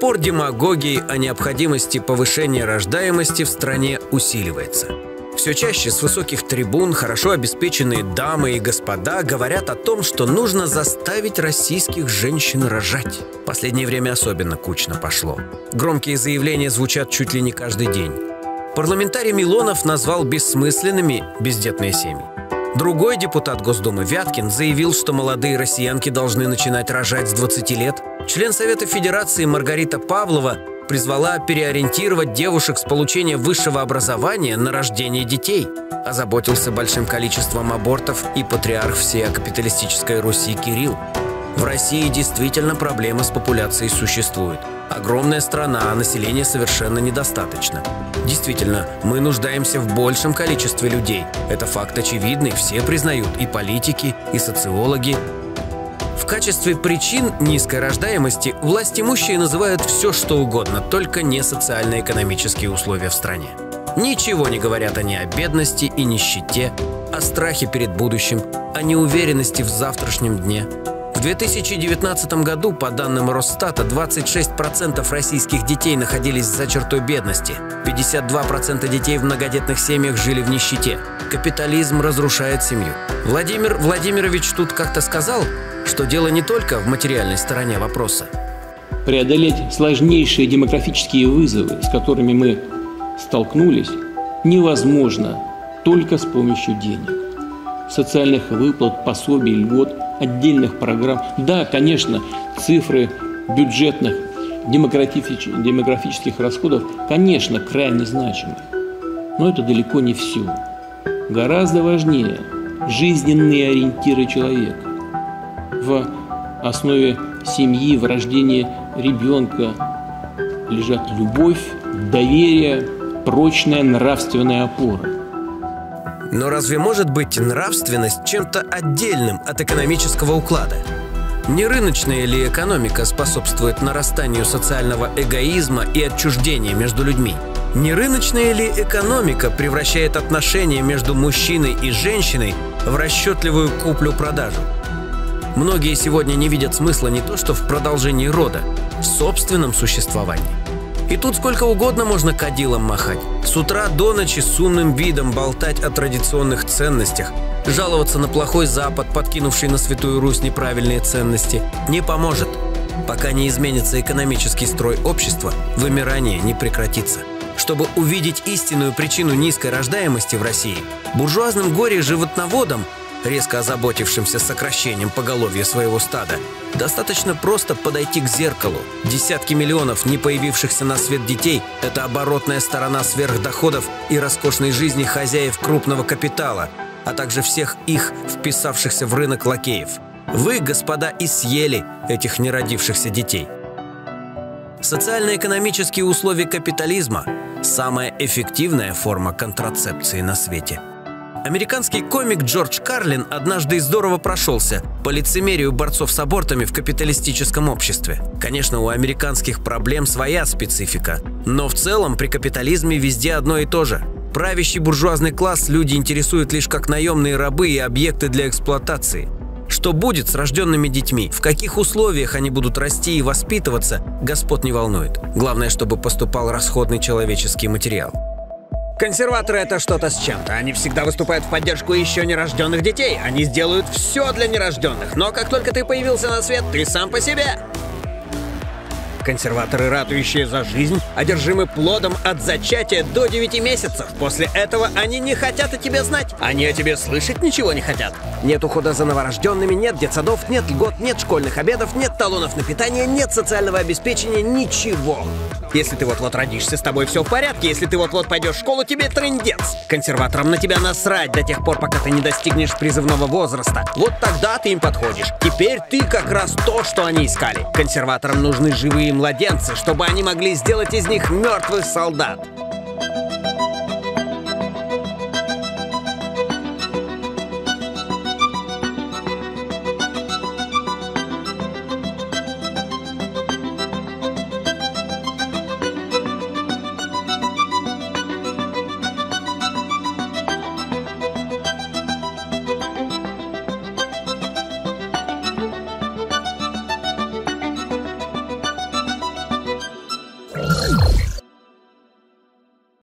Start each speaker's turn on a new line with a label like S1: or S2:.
S1: пор демагогии о необходимости повышения рождаемости в стране усиливается. Все чаще с высоких трибун хорошо обеспеченные дамы и господа говорят о том, что нужно заставить российских женщин рожать. Последнее время особенно кучно пошло. Громкие заявления звучат чуть ли не каждый день. Парламентарий Милонов назвал бессмысленными бездетные семьи. Другой депутат Госдумы Вяткин заявил, что молодые россиянки должны начинать рожать с 20 лет. Член Совета Федерации Маргарита Павлова призвала переориентировать девушек с получения высшего образования на рождение детей. Озаботился большим количеством абортов и патриарх всей капиталистической Руси Кирилл. В России действительно проблема с популяцией существует. Огромная страна, а населения совершенно недостаточно. Действительно, мы нуждаемся в большем количестве людей. Это факт очевидный, все признают, и политики, и социологи. В качестве причин низкой рождаемости власть имущие называют все, что угодно, только не социально-экономические условия в стране. Ничего не говорят они о бедности и нищете, о страхе перед будущим, о неуверенности в завтрашнем дне – в 2019 году, по данным Росстата, 26% российских детей находились за чертой бедности, 52% детей в многодетных семьях жили в нищете. Капитализм разрушает семью. Владимир Владимирович тут как-то сказал, что дело не только в материальной стороне вопроса.
S2: Преодолеть сложнейшие демографические вызовы, с которыми мы столкнулись, невозможно только с помощью денег, социальных выплат, пособий, льгот – отдельных программ. Да, конечно, цифры бюджетных демографических, расходов, конечно, крайне значимы. Но это далеко не все. Гораздо важнее жизненные ориентиры человека. В основе семьи, в рождении ребенка лежат любовь, доверие, прочная нравственная опора.
S1: Но разве может быть нравственность чем-то отдельным от экономического уклада? Не рыночная ли экономика способствует нарастанию социального эгоизма и отчуждения между людьми? Не рыночная ли экономика превращает отношения между мужчиной и женщиной в расчетливую куплю-продажу? Многие сегодня не видят смысла не то что в продолжении рода, в собственном существовании. И тут сколько угодно можно кадилом махать. С утра до ночи с умным видом болтать о традиционных ценностях, жаловаться на плохой Запад, подкинувший на Святую Русь неправильные ценности, не поможет. Пока не изменится экономический строй общества, вымирание не прекратится. Чтобы увидеть истинную причину низкой рождаемости в России, буржуазным горе-животноводам резко озаботившимся сокращением поголовья своего стада, достаточно просто подойти к зеркалу. Десятки миллионов не появившихся на свет детей – это оборотная сторона сверхдоходов и роскошной жизни хозяев крупного капитала, а также всех их вписавшихся в рынок лакеев. Вы, господа, и съели этих неродившихся детей. Социально-экономические условия капитализма – самая эффективная форма контрацепции на свете – Американский комик Джордж Карлин однажды здорово прошелся по лицемерию борцов с абортами в капиталистическом обществе. Конечно, у американских проблем своя специфика, но в целом при капитализме везде одно и то же. Правящий буржуазный класс люди интересуют лишь как наемные рабы и объекты для эксплуатации. Что будет с рожденными детьми, в каких условиях они будут расти и воспитываться, Господ не волнует. Главное, чтобы поступал расходный человеческий материал.
S3: Консерваторы — это что-то с чем-то. Они всегда выступают в поддержку еще нерожденных детей. Они сделают все для нерожденных. Но как только ты появился на свет, ты сам по себе. Консерваторы, ратующие за жизнь, одержимы плодом от зачатия до 9 месяцев. После этого они не хотят о тебе знать. Они о тебе слышать ничего не хотят. Нет ухода за новорожденными, нет детсадов, нет льгот, нет школьных обедов, нет талонов на питание, нет социального обеспечения, ничего. Если ты вот-вот родишься, с тобой все в порядке. Если ты вот-вот пойдешь в школу, тебе трындец. Консерваторам на тебя насрать до тех пор, пока ты не достигнешь призывного возраста. Вот тогда ты им подходишь. Теперь ты как раз то, что они искали. Консерваторам нужны живые младенцы, чтобы они могли сделать из них мертвых солдат.